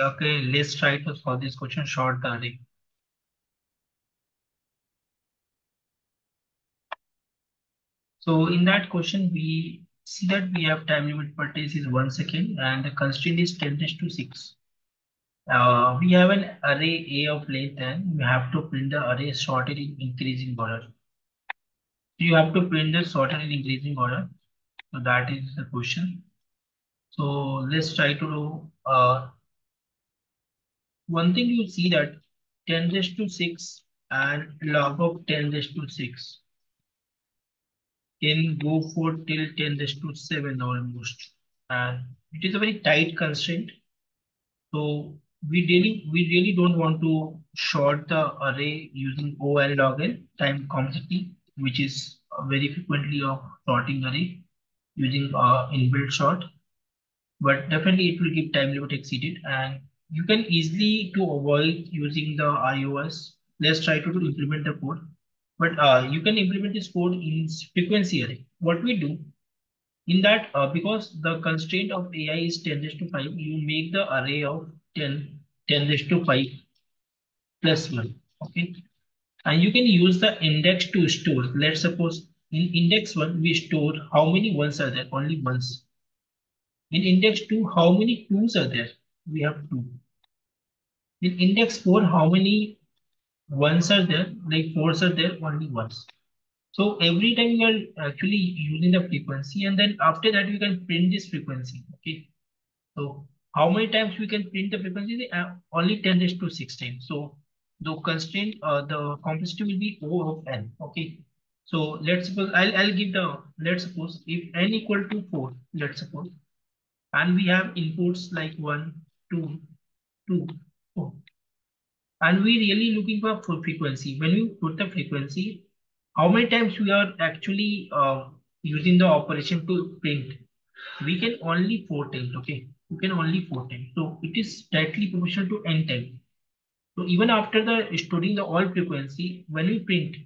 Okay, let's try to solve this question sort the. So in that question, we see that we have time limit per test is one second and the constraint is 10 raised to 6. Uh, we have an array A of length and we have to print the array sorted in increasing order. So you have to print the sorted in increasing order. So that is the question. So let's try to do uh, one thing you see that 10 raised to 6 and log of 10 raised to 6 can go for till 10 raised to 7 almost. And it is a very tight constraint. So we really we really don't want to sort the array using O and log n time complexity, which is very frequently of sorting array using uh, inbuilt sort. But definitely it will give time limit exceeded and you can easily to avoid using the ios. Let's try to, to implement the code. But uh, you can implement this code in frequency array. What we do in that, uh, because the constraint of AI is 10 raised to 5, you make the array of 10, 10 raised to 5 plus 1. Okay. And you can use the index to store. Let's suppose in index 1, we store how many ones are there? Only ones. In index 2, how many twos are there? We have 2. In index 4, how many ones are there, like fours are there, only ones. So every time you are actually using the frequency and then after that we can print this frequency. Okay. So how many times we can print the frequency? Uh, only 10 raised to 6 times. So the constraint, uh, the complexity will be O of n. Okay. So let's suppose I'll, I'll give the, let's suppose if n equal to 4, let's suppose, and we have inputs like 1, 2, 2, 4 and we really looking for full frequency. When we put the frequency, how many times we are actually uh, using the operation to print? We can only four times, okay? We can only four times. So it is directly proportional to n times. So even after the storing the all frequency, when we print,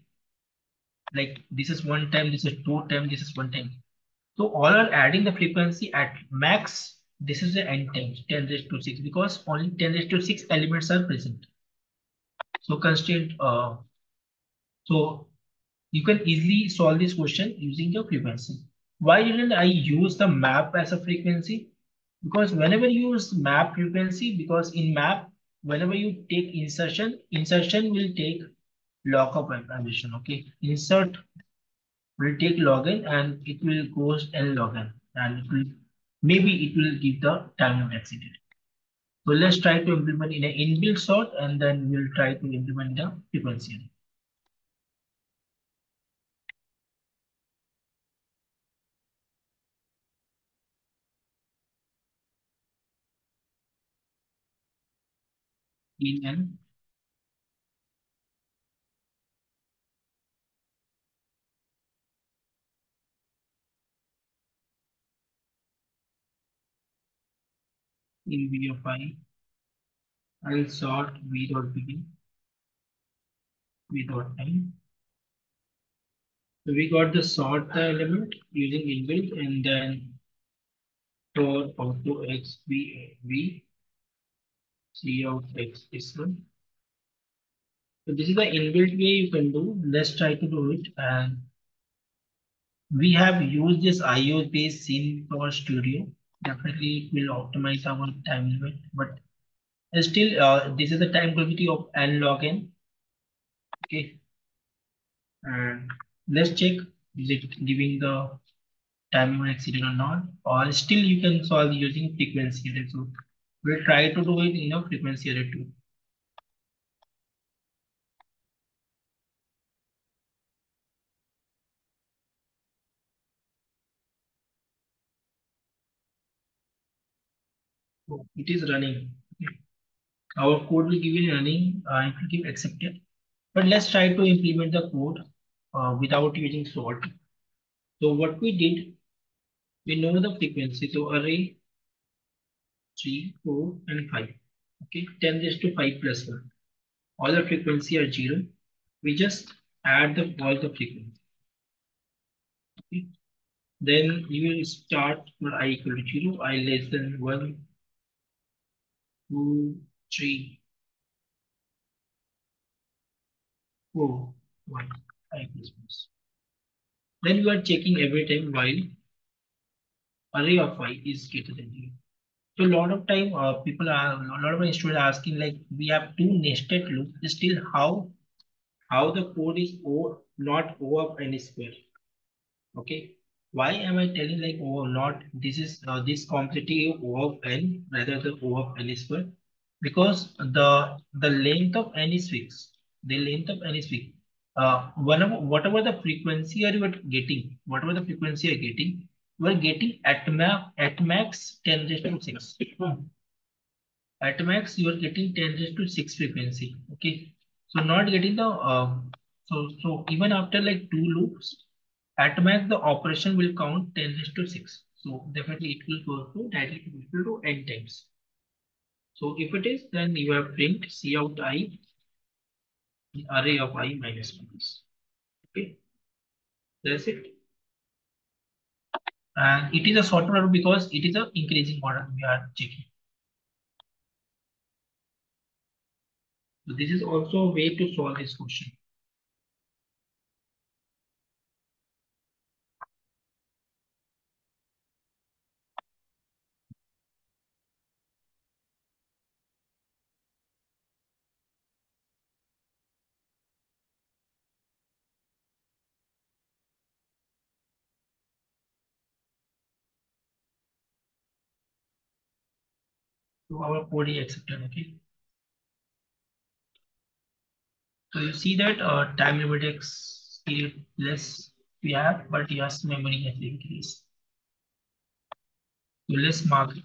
like this is one time, this is two time, this is one time. So all are adding the frequency at max. This is the n times, 10 raised to 6, because only 10 raised to 6 elements are present. So constraint, uh, so you can easily solve this question using the frequency. Why didn't I use the map as a frequency? Because whenever you use map frequency, because in map, whenever you take insertion, insertion will take log of information. Okay, insert will take log login and it will goes n login and it will maybe it will give the time exceeded. So let's try to implement in an inbuilt sort and then we'll try to implement the frequency. In an in video file. I'll sort v dot begin, v dot time. So we got the sort element using inbuilt and then store auto x v v c out x this one. So this is the inbuilt way you can do. Let's try to do it and we have used this ios base sync with stdio definitely it will optimize our time limit, but still uh, this is the time gravity of n log n. Okay. And let's check is it giving the time limit exceeded or not, or still you can solve using frequency. So we'll try to do it in a frequency array too. It is running. Our code will give you running, uh, it will give accepted. But let's try to implement the code uh, without using sort. So what we did, we know the frequency. So array 3, 4, and 5. Okay, 10 raised to 5 plus 1. All the frequency are 0. We just add the all the frequency. Okay. Then you will start for i equal to 0, i less than 1, two, three, four, one, five response. Then you are checking every time while array of y is greater than zero. So a lot of time uh, people are a lot of my students are asking like we have two nested loops still how how the code is o not o of n square okay why am i telling like o not this is uh, this complexity o of n rather than o of n square? Because the the length of n is fixed. The length of n is fixed. Uh whenever whatever the frequency are you getting whatever the frequency are getting we are getting at max at max 10 raised to 6 at max you are getting 10 raised to 6 frequency okay? So not getting the um so so even after like two loops at max the operation will count 10 raised to 6 so definitely it will go to directly equal to n times. So if it is then you have print c out i array of i minus 1 okay? That's it. And it is a short order because it is a increasing order. We are checking. So this is also a way to solve this question. So our code is accepted, okay? So you see that uh, time limit is less we have, but yes, memory has increased. So let's mark it.